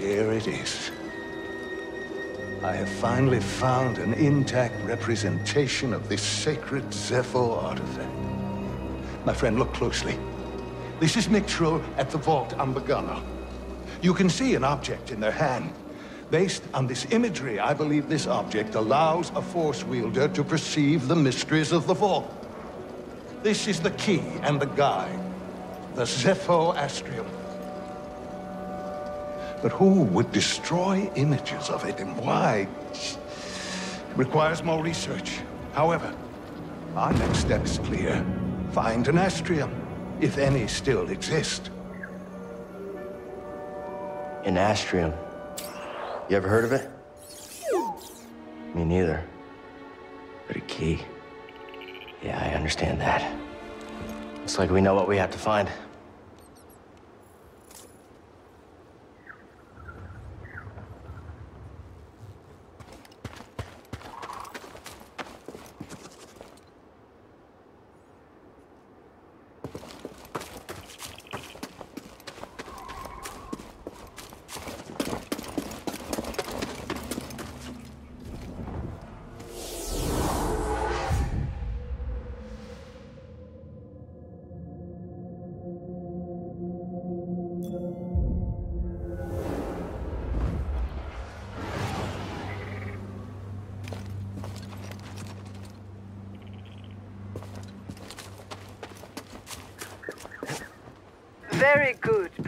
Here it is. I have finally found an intact representation of this sacred Zeffo artifact. My friend, look closely. This is Miktrull at the Vault on Bogano. You can see an object in their hand. Based on this imagery, I believe this object allows a Force wielder to perceive the mysteries of the Vault. This is the key and the guide. The Zeffo Astrium. But who would destroy images of it and why? It requires more research. However, our next step is clear. Find an Astrium, if any still exist. An Astrium. You ever heard of it? Me neither. But a key. Yeah, I understand that. Looks like we know what we have to find.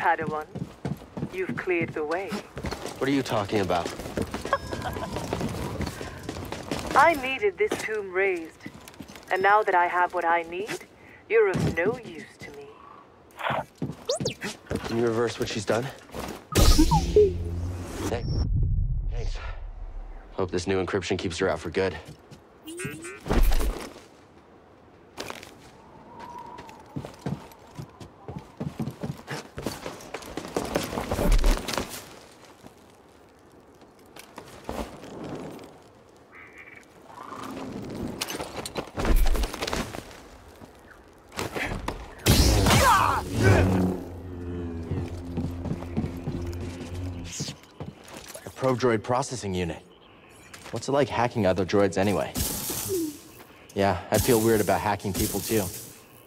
Padawan. You've cleared the way. What are you talking about? I needed this tomb raised. And now that I have what I need, you're of no use to me. Can you reverse what she's done? Thanks. Thanks. Hope this new encryption keeps her out for good. A probe droid processing unit. What's it like hacking other droids anyway? Yeah, I feel weird about hacking people too.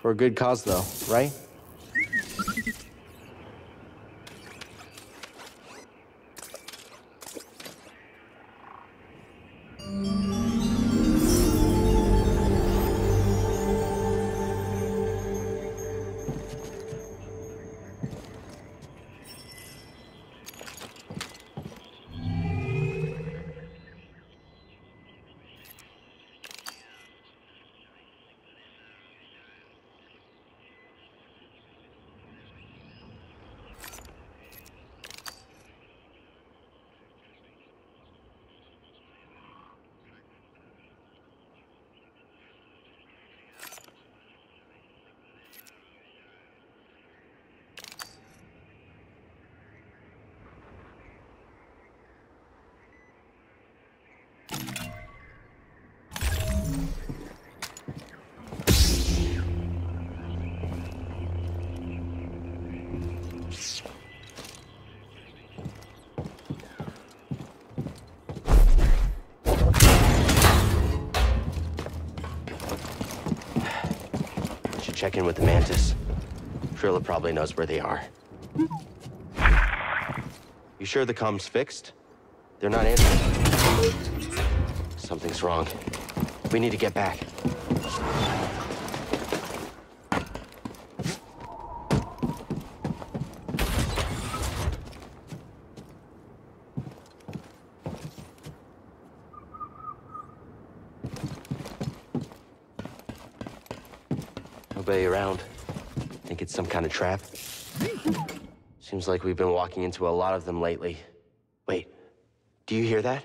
For a good cause though, right? Should check in with the Mantis. Trilla probably knows where they are. You sure the comms fixed? They're not answering. Something's wrong. We need to get back. Think it's some kind of trap? Seems like we've been walking into a lot of them lately. Wait, do you hear that?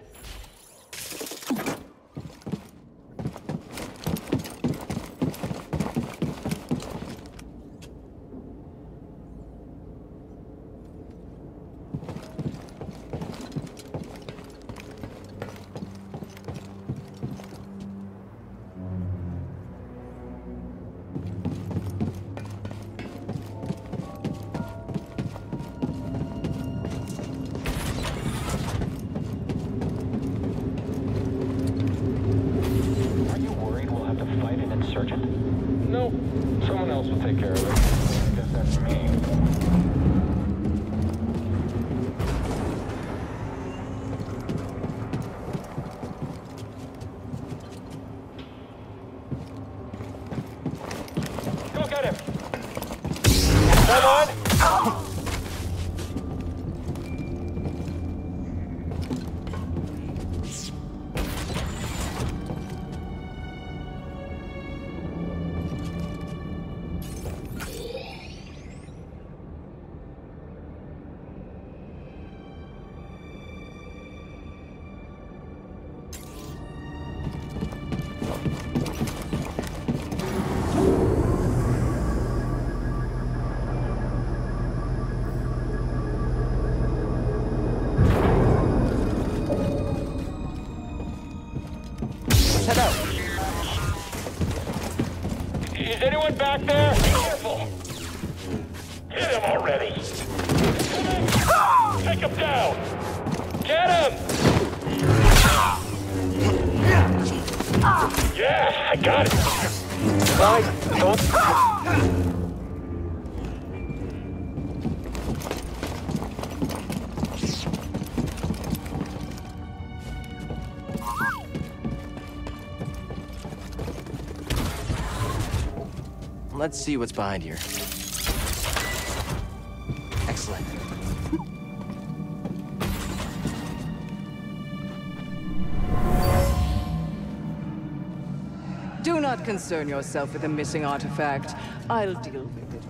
Let's see what's behind here. Excellent. Do not concern yourself with the missing artifact. I'll deal with it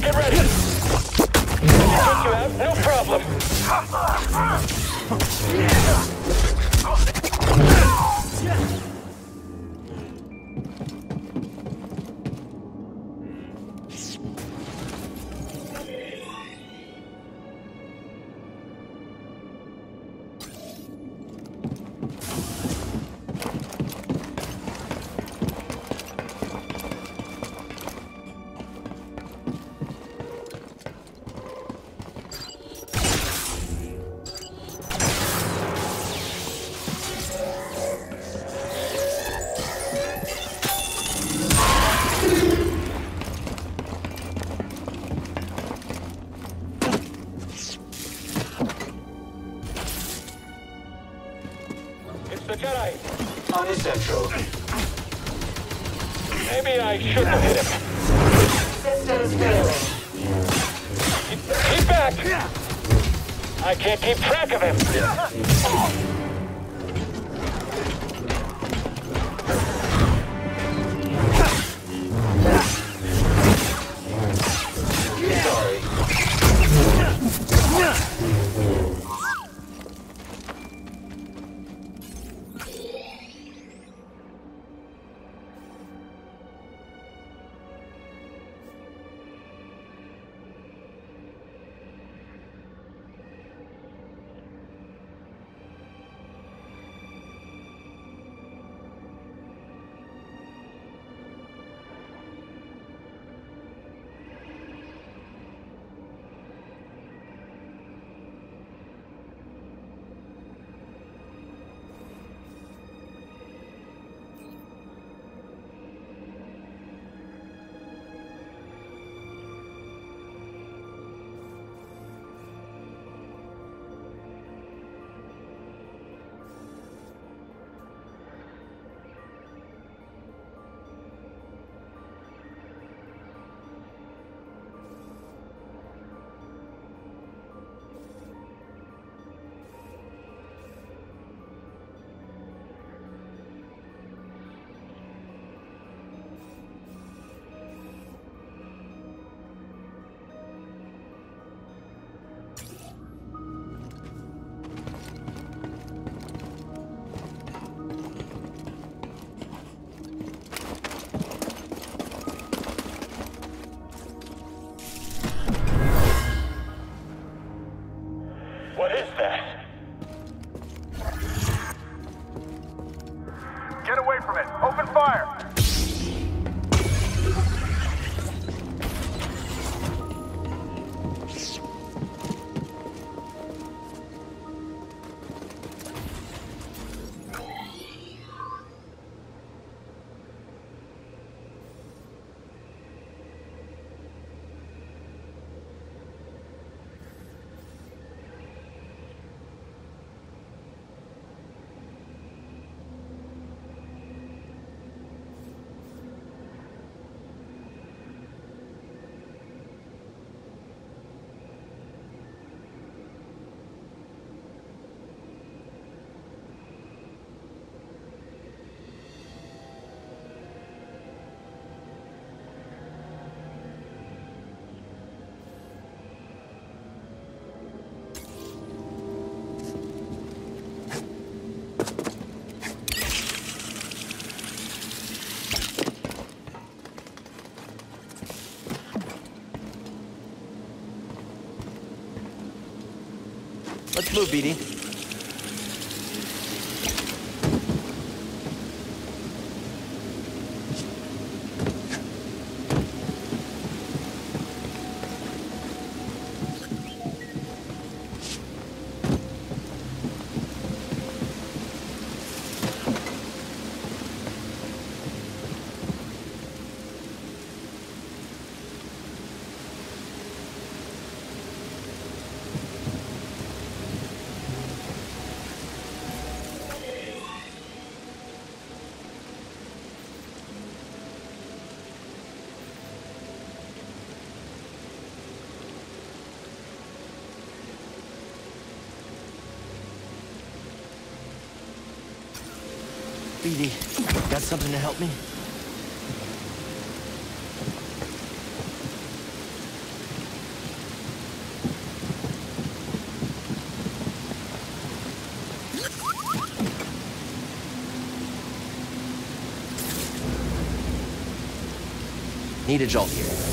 get ready! Think you have? No problem. Track Let's move, BD. BD, got something to help me? Need a jolt here.